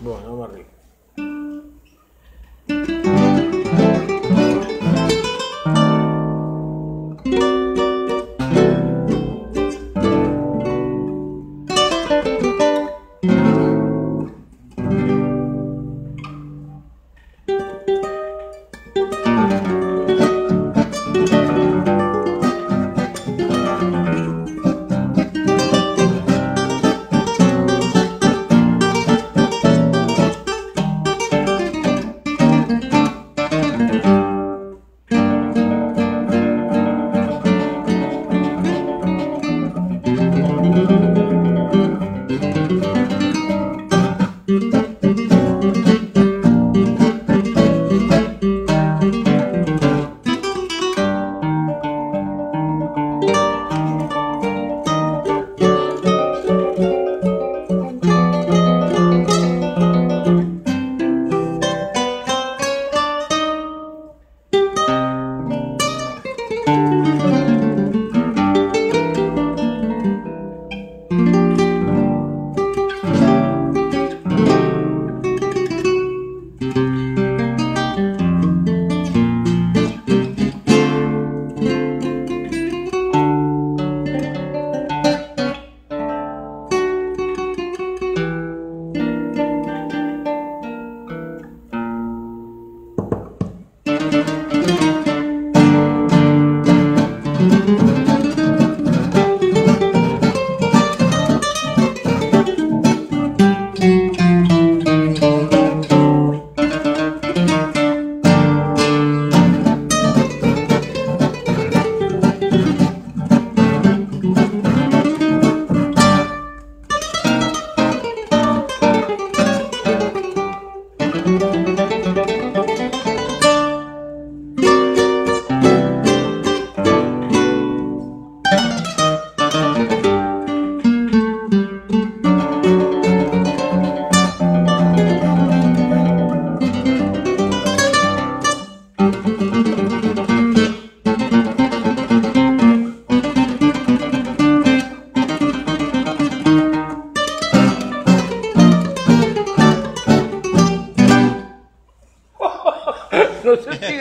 Bueno, vamos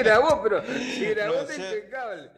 grabó, pero si grabó No impecable.